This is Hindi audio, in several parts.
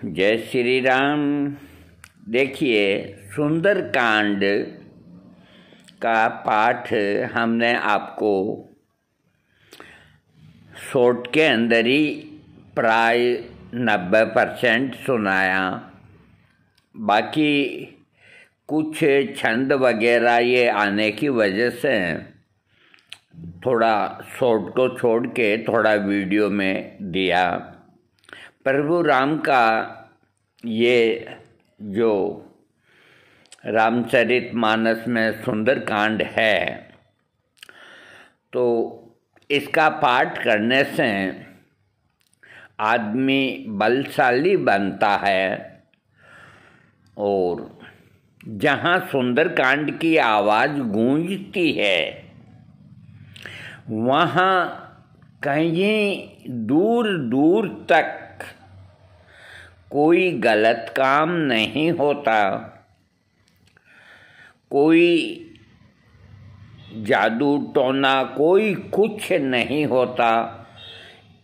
जय श्री राम देखिए सुंदर कांड का पाठ हमने आपको शॉर्ट के अंदर ही प्राय नब्बे परसेंट सुनाया। बाकी कुछ छंद वगैरह ये आने की वजह से थोड़ा शॉर्ट को छोड़ के थोड़ा वीडियो में दिया। प्रभु राम का ये जो रामचरित मानस में सुंदर कांड है तो इसका पाठ करने से आदमी बलशाली बनता है और जहाँ सुंदर कांड की आवाज़ गूंजती है, वहाँ कहीं दूर दूर तक कोई गलत काम नहीं होता। कोई जादू टोना, कोई कुछ नहीं होता।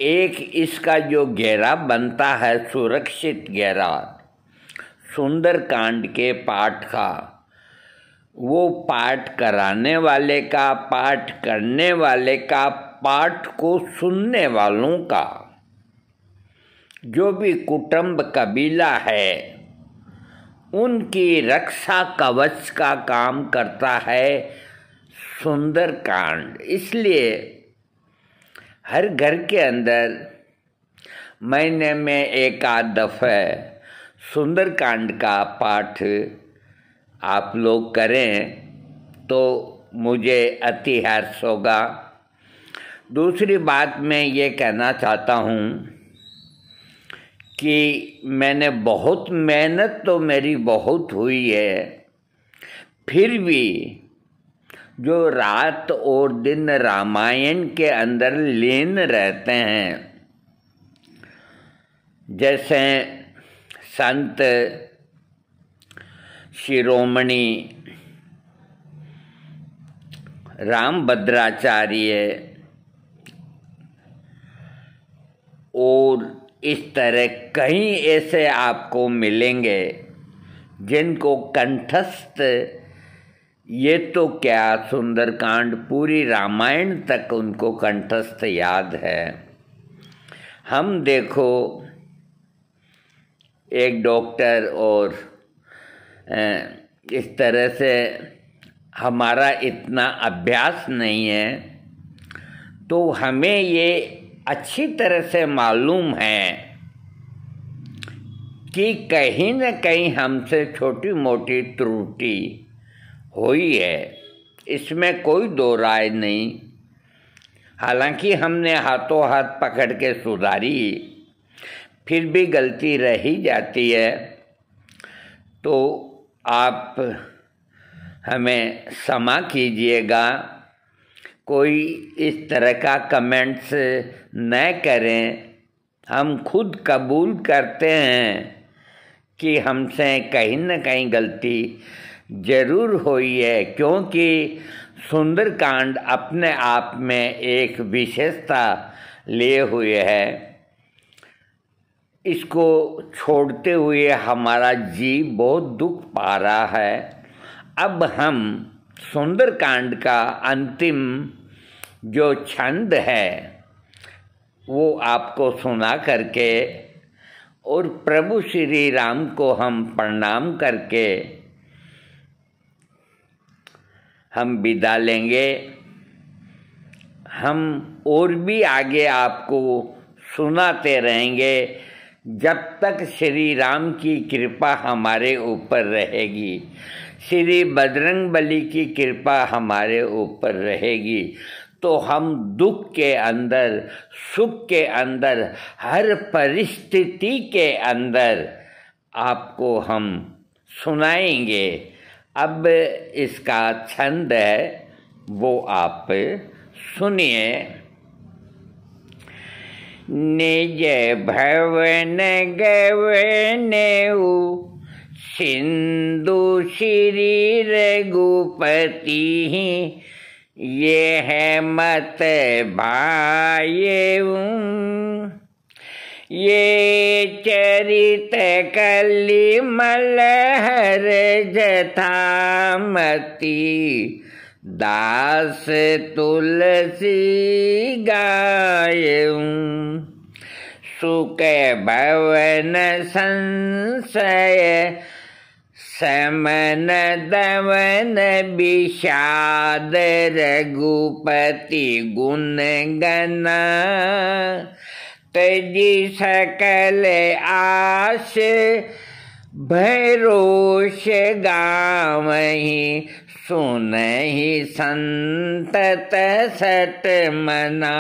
एक इसका जो घेरा बनता है, सुरक्षित घेरा। सुंदर कांड के पाठ का। वो पाठ कराने वाले का, पाठ करने वाले का, पाठ को सुनने वालों का। जो भी कुटुंब कबीला है, उनकी रक्षा कवच का काम करता है सुंदर कांड। इसलिए हर घर के अंदर महीने में एक आध दफ़े सुंदर कांड का पाठ आप लोग करें तो मुझे अति हर्ष होगा। दूसरी बात मैं ये कहना चाहता हूँ कि मैंने बहुत मेहनत तो मेरी बहुत हुई है। फिर भी जो रात और दिन रामायण के अंदर लीन रहते हैं, जैसे संत शिरोमणि राम भद्राचार्य और इस तरह कई ऐसे आपको मिलेंगे जिनको कंठस्थ, ये तो क्या सुंदरकांड पूरी रामायण तक उनको कंठस्थ याद है। हम देखो, एक डॉक्टर और इस तरह से हमारा इतना अभ्यास नहीं है तो हमें ये अच्छी तरह से मालूम है कि कहीं न कहीं हमसे छोटी मोटी त्रुटि हुई है। इसमें कोई दो राय नहीं। हालाँकि हमने हाथों हाथ पकड़ के सुधारी, फिर भी गलती रह जाती है। तो आप हमें क्षमा कीजिएगा। कोई इस तरह का कमेंट्स न करें। हम खुद कबूल करते हैं कि हमसे कहीं ना कहीं गलती ज़रूर हुई है, क्योंकि सुंदरकांड अपने आप में एक विशेषता लिए हुए है। इसको छोड़ते हुए हमारा जी बहुत दुख पा रहा है। अब हम सुंदरकांड का अंतिम जो छंद है, वो आपको सुना करके और प्रभु श्री राम को हम प्रणाम करके हम विदा लेंगे। हम और भी आगे आपको सुनाते रहेंगे, जब तक श्री राम की कृपा हमारे ऊपर रहेगी। श्री बजरंग बली की कृपा हमारे ऊपर रहेगी। तो हम दुख के अंदर, सुख के अंदर, हर परिस्थिति के अंदर आपको हम सुनाएँगे। अब इसका छंद है, वो आप सुनिए। निज भवन गवन सिंधु श्री रघुपति। ये है मत भाई ये चरित कली मलहर जथामती। दास तुलसी गाय सुख भवन संशय समन दवन विषाद रघुपति गुण गना तजी सकल आश गावही सुन ही संतत सट मना।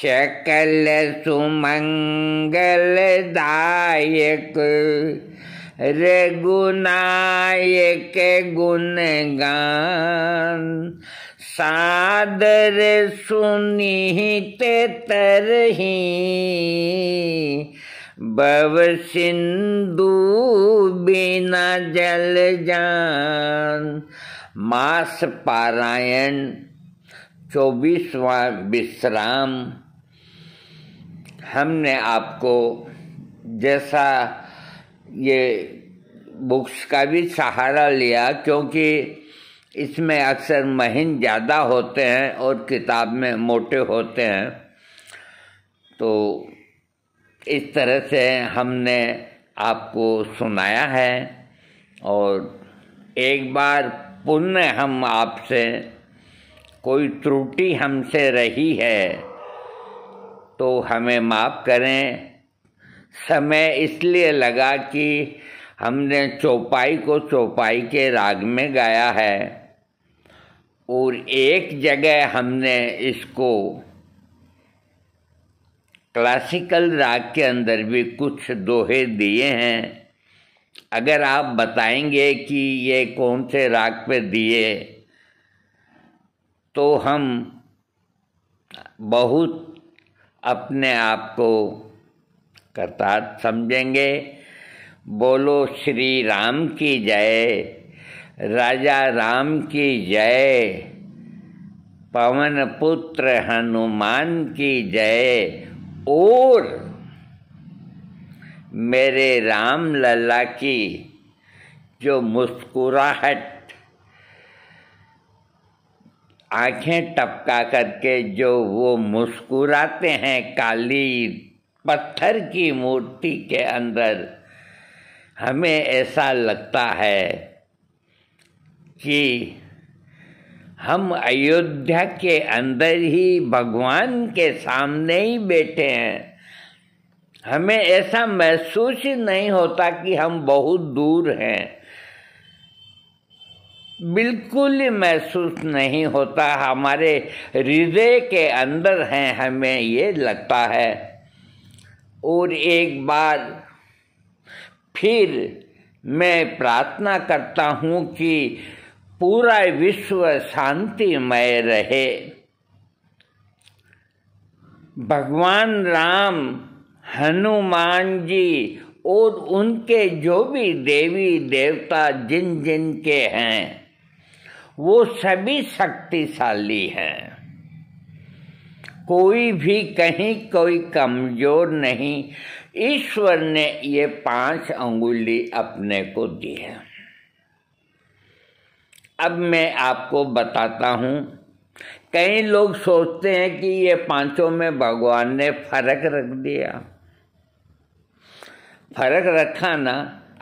शकल सुमंगल दायक रघुनायक गुणगान सादर सुनिहित तरही, बव सिंधु बिना जल जान। मास पारायण, चौबीसवा विश्राम। हमने आपको जैसा ये बुक्स का भी सहारा लिया क्योंकि इसमें अक्सर महीन ज़्यादा होते हैं और किताब में मोटे होते हैं। तो इस तरह से हमने आपको सुनाया है और एक बार पुण्य हम आपसे, कोई त्रुटि हमसे रही है तो हमें माफ़ करें। समय इसलिए लगा कि हमने चौपाई को चौपाई के राग में गाया है। और एक जगह हमने इसको क्लासिकल राग के अंदर भी कुछ दोहे दिए हैं। अगर आप बताएँगे कि ये कौन से राग पे दिए तो हम बहुत अपने आप को करतार समझेंगे। बोलो श्री राम की जय, राजा राम की जय, पवन पुत्र हनुमान की जय, और मेरे राम लल्ला की जो मुस्कुराहट, आँखें टपका करके जो वो मुस्कुराते हैं, काली पत्थर की मूर्ति के अंदर हमें ऐसा लगता है कि हम अयोध्या के अंदर ही भगवान के सामने ही बैठे हैं। हमें ऐसा महसूस ही नहीं होता कि हम बहुत दूर हैं। बिल्कुल ही महसूस नहीं होता। हमारे हृदय के अंदर हैं, हमें ये लगता है। और एक बार फिर मैं प्रार्थना करता हूँ कि पूरा विश्व शांतिमय रहे। भगवान राम, हनुमान जी और उनके जो भी देवी देवता जिन जिन के हैं, वो सभी शक्तिशाली हैं। कोई भी कहीं कोई कमज़ोर नहीं। ईश्वर ने ये पाँच अंगुली अपने को दी है। अब मैं आपको बताता हूँ, कई लोग सोचते हैं कि ये पाँचों में भगवान ने फ़र्क रख दिया। फ़र्क रखा ना,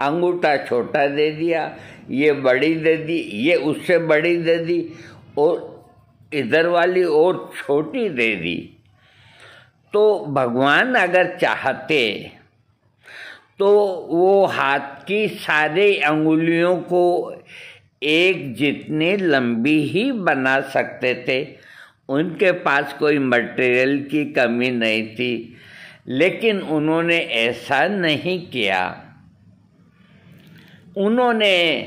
अंगूठा छोटा दे दिया, ये बड़ी दे दी, ये उससे बड़ी दे दी, और इधर वाली और छोटी दे दी तो भगवान अगर चाहते तो वो हाथ की सारे अंगुलियों को एक जितनी लंबी ही बना सकते थे। उनके पास कोई मटेरियल की कमी नहीं थी, लेकिन उन्होंने ऐसा नहीं किया। उन्होंने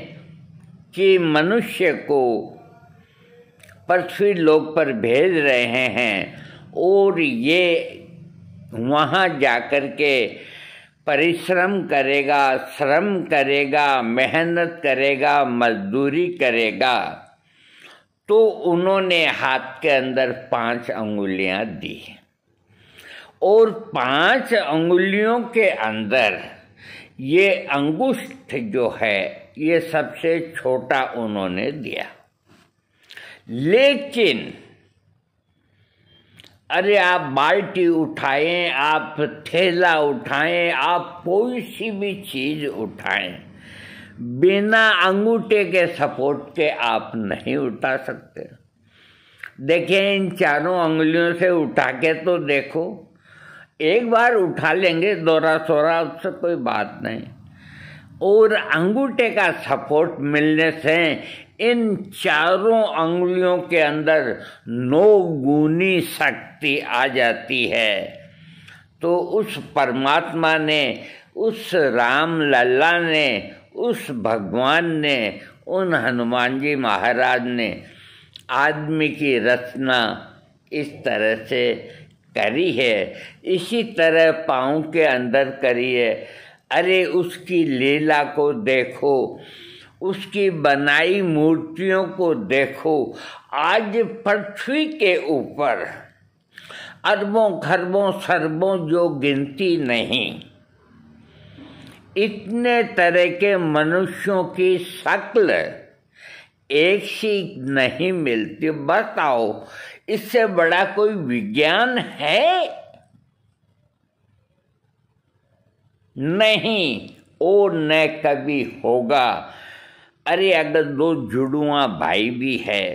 कि मनुष्य को पृथ्वी लोक पर भेज रहे हैं और ये वहाँ जाकर के परिश्रम करेगा, श्रम करेगा, मेहनत करेगा, मजदूरी करेगा। तो उन्होंने हाथ के अंदर पाँच अंगुलियाँ दी। और पाँच अंगुलियों के अंदर ये अंगुष्ठ जो है, ये सबसे छोटा उन्होंने दिया। लेकिन, अरे आप बाल्टी उठाएँ, आप थैला उठाएँ, आप कोई सी भी चीज़ उठाएँ, बिना अंगूठे के सपोर्ट के आप नहीं उठा सकते। देखिए, इन चारों अंगुलियों से उठा के तो देखो, एक बार उठा लेंगे दोरा सोरा उससे कोई बात नहीं। और अंगूठे का सपोर्ट मिलने से इन चारों अंगुलियों के अंदर नौ गुनी शक्ति आ जाती है। तो उस परमात्मा ने, उस राम लल्ला ने, उस भगवान ने, उन हनुमान जी महाराज ने आदमी की रचना इस तरह से करी है। इसी तरह पाँव के अंदर करी है। अरे उसकी लीला को देखो। उसकी बनाई मूर्तियों को देखो। आज पृथ्वी के ऊपर अरबों, खरबों, सरबों जो गिनती नहीं, इतने तरह के मनुष्यों की शक्ल एक सी नहीं मिलती। बताओ, इससे बड़ा कोई विज्ञान है? नहीं ओ न कभी होगा। अरे अगर दो जुड़ुआ भाई भी है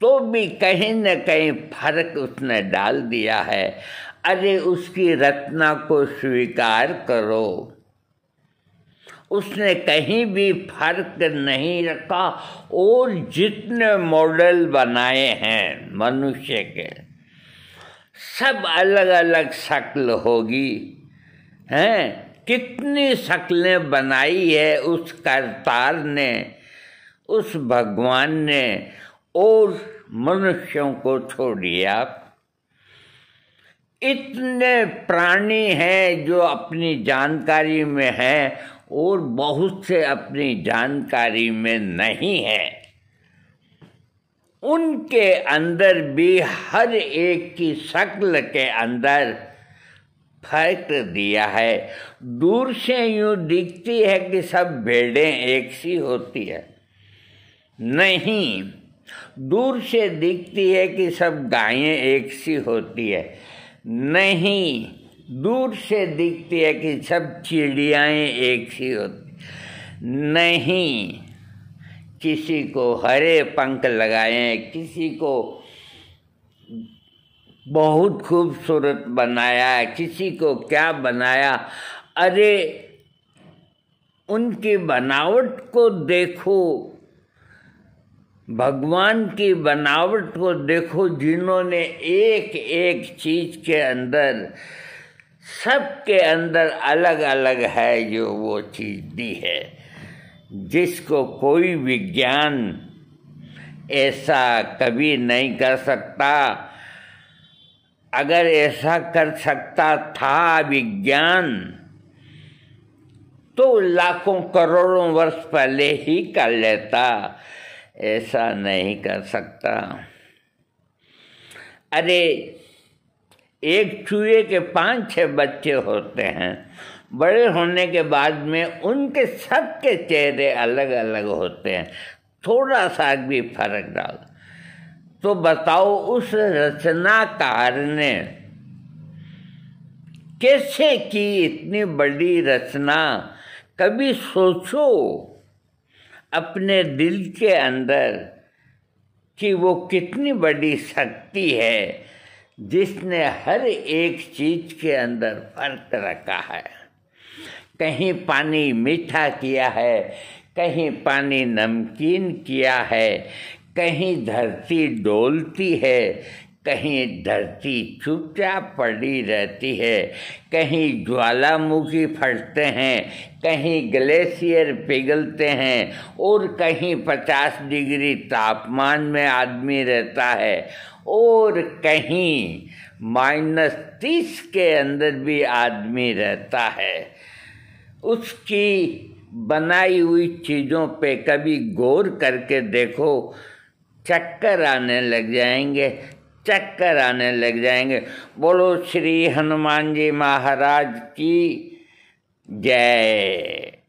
तो भी कहीं न कहीं फ़र्क उसने डाल दिया है। अरे उसकी रचना को स्वीकार करो। उसने कहीं भी फ़र्क नहीं रखा, और जितने मॉडल बनाए हैं मनुष्य के, सब अलग अलग शक्ल होगी, हैं? कितनी शक्लें बनाई है उस करतार ने, उस भगवान ने, और मनुष्यों को छोड़िए आप। इतने प्राणी हैं जो अपनी जानकारी में हैं और बहुत से अपनी जानकारी में नहीं है। उनके अंदर भी हर एक की शक्ल के अंदर फ़र्क दिया है। दूर से यूँ दिखती है कि सब भेड़ें एक सी होती है। नहीं, दूर से दिखती है कि सब गायें एक सी होती है। नहीं, दूर से दिखती है कि सब चिड़ियाएँ एक सी होती नहीं, किसी को हरे पंख लगाए, किसी को बहुत खूबसूरत बनाया है। किसी को क्या बनाया? अरे, उनकी बनावट को देखो। भगवान की बनावट को देखो, जिन्होंने एक एक चीज़ के अंदर, सबके अंदर अलग अलग है जो वो चीज़ दी है। जिसको कोई विज्ञान ऐसा कभी नहीं कर सकता। अगर ऐसा कर सकता था विज्ञान तो लाखों करोड़ों वर्ष पहले ही कर लेता। ऐसा नहीं कर सकता। अरे, एक चूहे के पाँच छह बच्चे होते हैं। बड़े होने के बाद में उनके सबके चेहरे अलग अलग होते हैं। थोड़ा सा भी फ़र्क डाल। तो बताओ उस रचनाकार ने कैसे की इतनी बड़ी रचना? कभी सोचो अपने दिल के अंदर कि वो कितनी बड़ी शक्ति है जिसने हर एक चीज़ के अंदर फ़र्क रखा है। कहीं पानी मीठा किया है, कहीं पानी नमकीन किया है कहीं धरती डोलती है, कहीं धरती चुपचाप पड़ी रहती है, कहीं ज्वालामुखी फटते हैं, कहीं ग्लेशियर पिघलते हैं, और कहीं पचास डिग्री तापमान में आदमी रहता है, और कहीं माइनस तीस के अंदर भी आदमी रहता है। उसकी बनाई हुई चीज़ों पे कभी गौर करके देखो चक्कर आने लग जाएँगे, चक्कर आने लग जाएँगे। बोलो श्री हनुमान जी महाराज की जय।